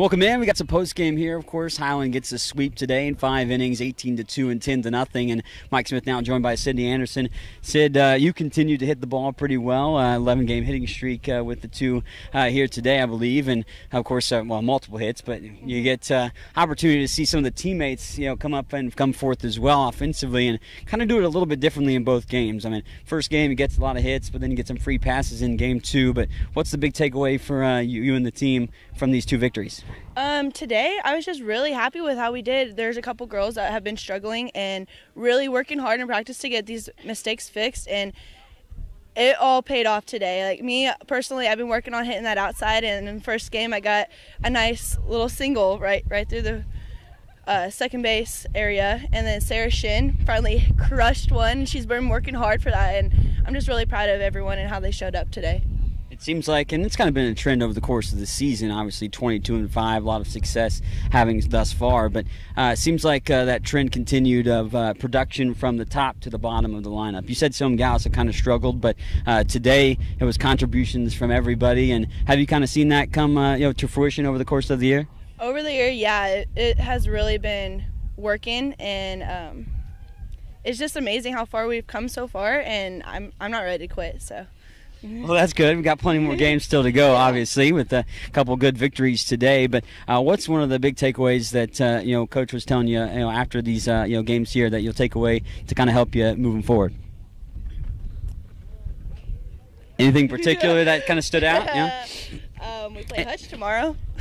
Welcome in. We got some post game here, of course. Highland gets a sweep today in five innings, 18 to two and 10 to nothing. And Mike Smith now joined by Sydney Anderson. Sid, uh, you continue to hit the ball pretty well. Uh, 11 game hitting streak uh, with the two uh, here today, I believe, and of course, uh, well, multiple hits. But you get uh, opportunity to see some of the teammates, you know, come up and come forth as well offensively, and kind of do it a little bit differently in both games. I mean, first game he gets a lot of hits, but then you get some free passes in game two. But what's the big takeaway for you, you and the team from these two victories? Um, today I was just really happy with how we did. There's a couple girls that have been struggling and really working hard in practice to get these mistakes fixed and it all paid off today. Like me personally, I've been working on hitting that outside and in the first game I got a nice little single right right through the uh, second base area and then Sarah Shin finally crushed one. She's been working hard for that and I'm just really proud of everyone and how they showed up today. It seems like, and it's kind of been a trend over the course of the season. Obviously, 22 and five, a lot of success having thus far. But uh, it seems like uh, that trend continued of uh, production from the top to the bottom of the lineup. You said some gals have kind of struggled, but uh, today it was contributions from everybody. And have you kind of seen that come, uh, you know, to fruition over the course of the year? Over the year, yeah, it, it has really been working, and um, it's just amazing how far we've come so far. And I'm I'm not ready to quit. So. Well, that's good. We've got plenty more games still to go, obviously, with a couple good victories today. But uh, what's one of the big takeaways that uh, you know Coach was telling you, you know, after these uh, you know games here that you'll take away to kind of help you moving forward? Anything particular that kind of stood out? Yeah. Um,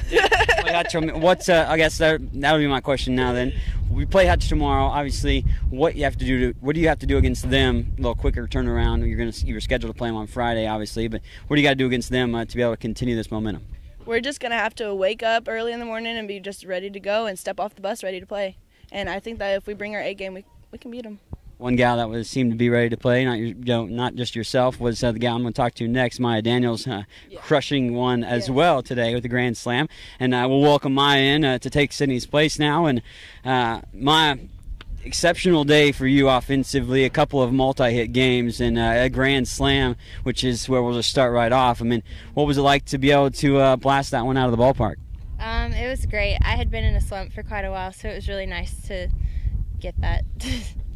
we play Hutch tomorrow. What's uh, I guess that that'll be my question now. Then we play Hutch tomorrow. Obviously, what you have to do to what do you have to do against them? A little quicker turnaround. You're gonna you're scheduled to play them on Friday, obviously, but what do you got to do against them uh, to be able to continue this momentum? We're just gonna have to wake up early in the morning and be just ready to go and step off the bus ready to play. And I think that if we bring our A game, we we can beat them one gal that was seemed to be ready to play, not your, you know, not just yourself, was uh, the gal I'm going to talk to next, Mayah Daniels, uh, yeah. crushing one as yeah. well today with the grand slam. And uh, we'll welcome Mayah in uh, to take Sydney's place now. And uh, Mayah, exceptional day for you offensively. A couple of multi-hit games and uh, a grand slam, which is where we'll just start right off. I mean, what was it like to be able to blast that one out of the ballpark? Um, it was great. I had been in a slump for quite a while, so it was really nice to get that.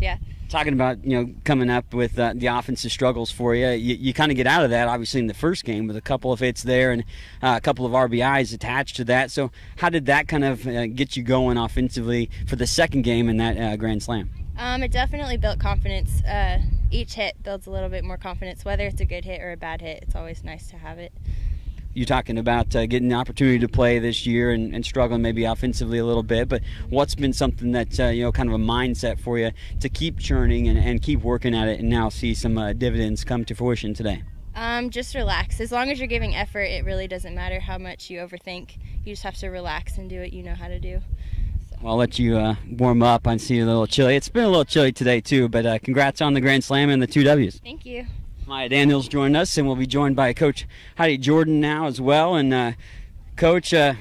Yeah. Talking about you know coming up with uh, the offensive struggles for you, you, you kind of get out of that obviously in the first game with a couple of hits there and uh, a couple of RBIs attached to that. So how did that kind of uh, get you going offensively for the second game in that uh, grand slam? Um, it definitely built confidence. Uh, each hit builds a little bit more confidence, whether it's a good hit or a bad hit. It's always nice to have it you talking about uh, getting the opportunity to play this year and, and, struggling maybe offensively a little bit, but what's been something that uh, you know kind of a mindset for you to keep churning and, and keep working at it and now see some uh, dividends come to fruition today? Um, just relax. As long as you're giving effort, it really doesn't matter how much you overthink. You just have to relax and do what you know how to do. Well, I'll let you uh, warm up. I see you a little chilly. It's been a little chilly today too, but uh, congrats on the grand slam and the two Ws. Thank you. Mayah Daniels joined us, and we'll be joined by Coach Heidi Jordan now as well. And uh, Coach, uh,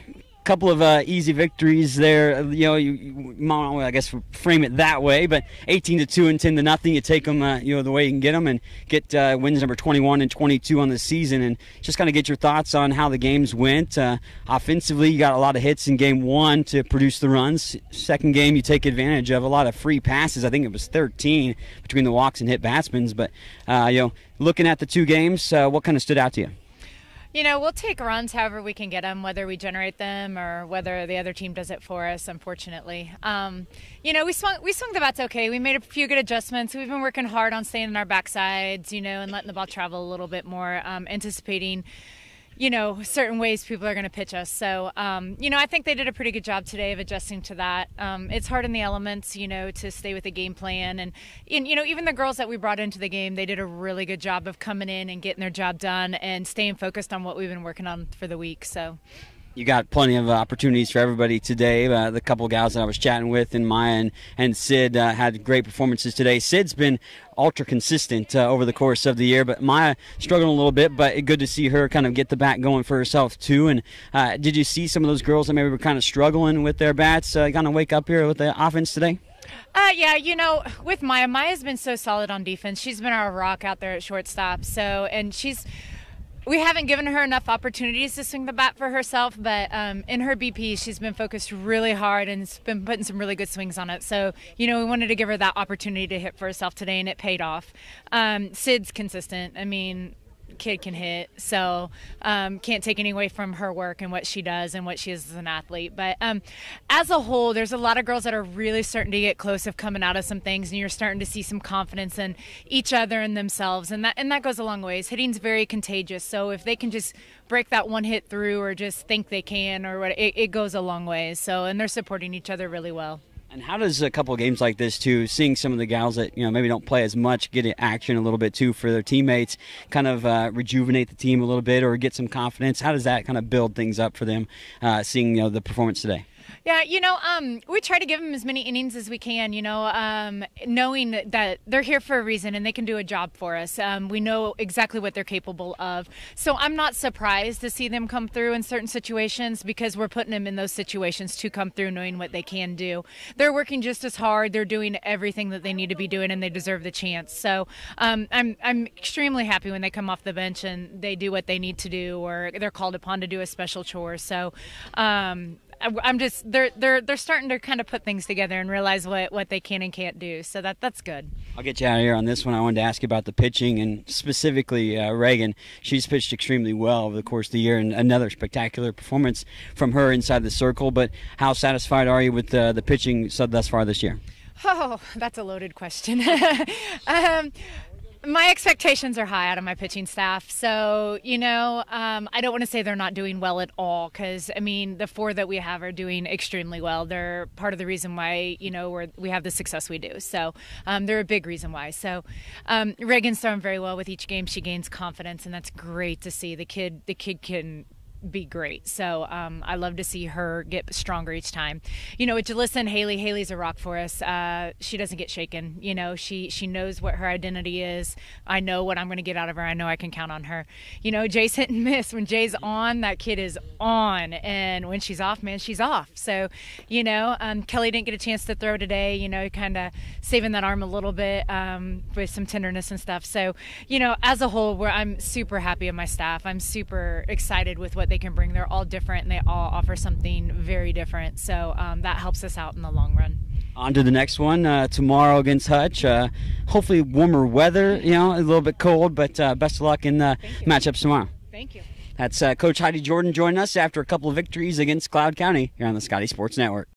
couple of uh, easy victories there. You know, you, you, I guess frame it that way, but 18 to two and 10 to nothing. You take them, uh, you know, the way you can get them, and get uh, wins number 21 and 22 on the season, and just kind of get your thoughts on how the games went. Uh, offensively, you got a lot of hits in game one to produce the runs. Second game, you take advantage of a lot of free passes. I think it was 13 between the walks and hit batsmen. But uh, you know, looking at the two games, uh, what kind of stood out to you? You know, we'll take runs however we can get them, whether we generate them or whether the other team does it for us. Unfortunately, um, you know, we swung we swung the bats okay. We made a few good adjustments. We've been working hard on staying in our backsides, you know, and letting the ball travel a little bit more, um, anticipating you know, certain ways people are going to pitch us. So, um, you know, I think they did a pretty good job today of adjusting to that. Um, it's hard in the elements, you know, to stay with the game plan. And, and, you know, even the girls that we brought into the game, they did a really good job of coming in and getting their job done and staying focused on what we've been working on for the week. So, you got plenty of opportunities for everybody today. Uh, the couple gals that I was chatting with, and Mayah and, and Sid uh, had great performances today. Sid's been ultra consistent uh, over the course of the year, but Mayah struggling a little bit. But good to see her kind of get the bat going for herself too. And uh, did you see some of those girls that maybe were kind of struggling with their bats uh, kind of wake up here with the offense today? Uh, yeah, you know, with Mayah, Mayah's been so solid on defense. She's been our rock out there at shortstop. So, and she's we haven't given her enough opportunities to swing the bat for herself, but um, in her BP, she's been focused really hard and been putting some really good swings on it. So, you know, we wanted to give her that opportunity to hit for herself today, and it paid off. Um, Sid's consistent. I mean, kid can hit, so um, can't take any away from her work and what she does and what she is as an athlete. But um, as a whole, there's a lot of girls that are really starting to get close of coming out of some things, and you're starting to see some confidence in each other and themselves, and that and that goes a long ways. Hitting's very contagious, so if they can just break that one hit through or just think they can or what, it, it goes a long ways. So and they're supporting each other really well. And how does a couple of games like this too, seeing some of the gals that you know maybe don't play as much, get action a little bit too for their teammates, kind of uh, rejuvenate the team a little bit or get some confidence? How does that kind of build things up for them, uh, seeing you know the performance today? Yeah, you know, um, we try to give them as many innings as we can. You know, um, knowing that they're here for a reason and they can do a job for us. Um, we know exactly what they're capable of. So I'm not surprised to see them come through in certain situations because we're putting them in those situations to come through, knowing what they can do. They're working just as hard. They're doing everything that they need to be doing, and they deserve the chance. So um, I'm I'm extremely happy when they come off the bench and they do what they need to do, or they're called upon to do a special chore. So um, I'm just they're they're they're starting to kind of put things together and realize what what they can and can't do. So that that's good. I'll get you out of here on this one. I wanted to ask you about the pitching and specifically uh, Reagan. She's pitched extremely well over the course of the year, and another spectacular performance from her inside the circle. But how satisfied are you with uh, the pitching so thus far this year? Oh, that's a loaded question. um, my expectations are high out of my pitching staff. So, you know, um, I don't want to say they're not doing well at all because, I mean, the four that we have are doing extremely well. They're part of the reason why, you know, we're, we have the success we do. So, um, they're a big reason why. So, um, Reagan's throwing very well with each game. She gains confidence, and that's great to see. The kid, the kid can be great. So um, I love to see her get stronger each time. You know, Jalissa Haley, Haley's a rock for us. Uh, she doesn't get shaken. You know, she she knows what her identity is. I know what I'm going to get out of her. I know I can count on her. You know, Jay's hit and miss. When Jay's on, that kid is on, and when she's off, man, she's off. So, you know, um, Kelly didn't get a chance to throw today. You know, kind of saving that arm a little bit um, with some tenderness and stuff. So, you know, as a whole, where I'm super happy with my staff. I'm super excited with what they they can bring. They're all different and they all offer something very different. So um, that helps us out in the long run. On to the next one uh, tomorrow against Hutch. Uh, hopefully, warmer weather, you know, a little bit cold, but uh, best of luck in the matchups tomorrow. Thank you. That's uh, Coach Heidi Jordan joining us after a couple of victories against Cloud County here on the Scottie Sports Network.